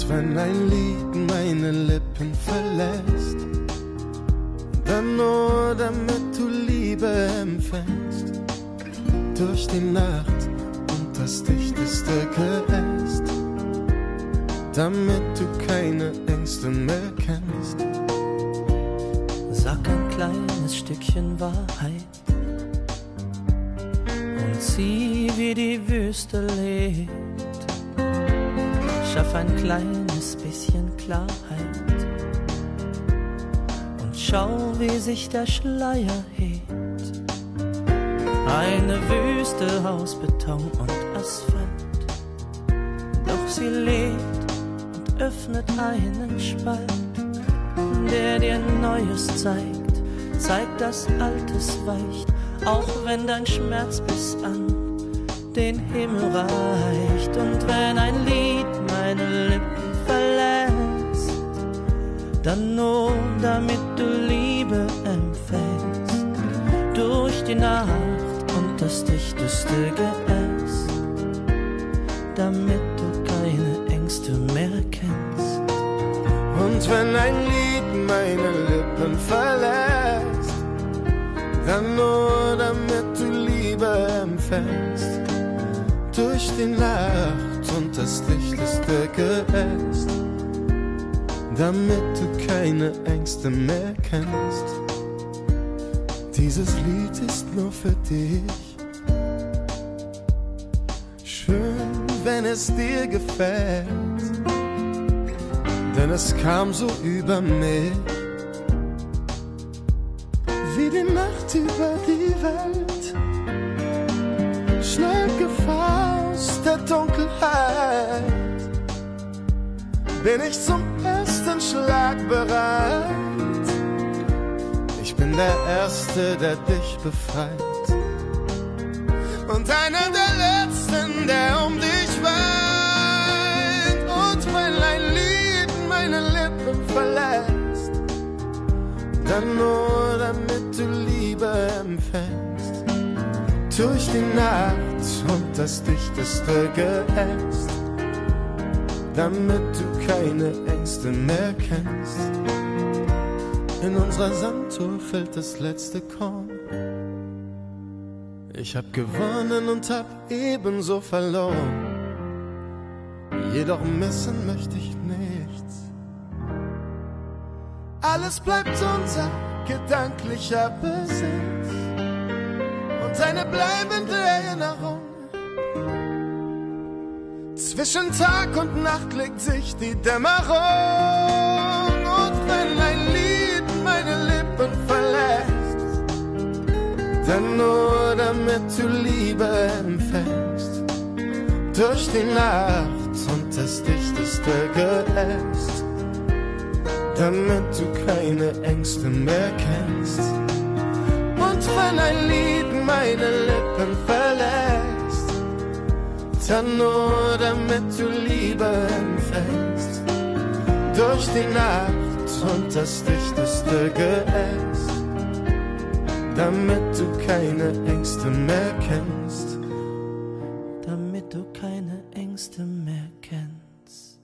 Und wenn ein Lied meine Lippen verlässt, dann nur damit du Liebe empfängst. Durch die Nacht und das dichteste Geäst, damit du keine Ängste mehr kennst. Sag ein kleines Stückchen Wahrheit und sieh, wie die Wüste lebt. Schaff ein kleines bisschen Klarheit und schau, wie sich der Schleier hebt. Eine Wüste aus Beton und Asphalt, doch sie lebt und öffnet einen Spalt der dir Neues zeigt, zeigt, dass Altes weicht, auch wenn dein Schmerz bis an den Himmel reicht. Und wenn dann nur damit du Liebe empfängst, durch die Nacht und das dichteste Geäst, damit du keine Ängste mehr kennst. Und wenn ein Lied meine Lippen verlässt, dann nur damit du Liebe empfängst. Durch die Nacht und das dichteste Geäst, damit du keine Ängste mehr kennst. Dieses Lied ist nur für dich. Schön, wenn es dir gefällt denn es kam so über mich, wie die Nacht über die Welt. Schnell Gefahr der Dunkelheit, bin ich zum ersten Schlag bereit. Ich bin der Erste, der dich befreit. Und einer der Letzten, der um dich weint. Und wenn ein Lied meine Lippen verlässt, dann nur damit du Liebe empfängst. Durch die Nacht und das dichteste Geäst, damit du keine Ängste mehr kennst. In unserer Sandtour fällt das letzte Korn. Ich hab gewonnen und hab ebenso verloren. Jedoch missen möchte ich nichts. Alles bleibt unser gedanklicher Besitz und eine bleibende Erinnerung. Zwischen Tag und Nacht legt sich die Dämmerung und wenn ein Lied meine Lippen verlässt, dann nur damit du Liebe empfängst. Durch die Nacht und das dichteste Geäst, damit du keine Ängste mehr kennst. Und wenn ein Lied meine Lippen verlässt, dann nur damit du Liebe empfängst. Durch die Nacht und das dichteste Geäst, damit du keine Ängste mehr kennst. damit du keine Ängste mehr kennst.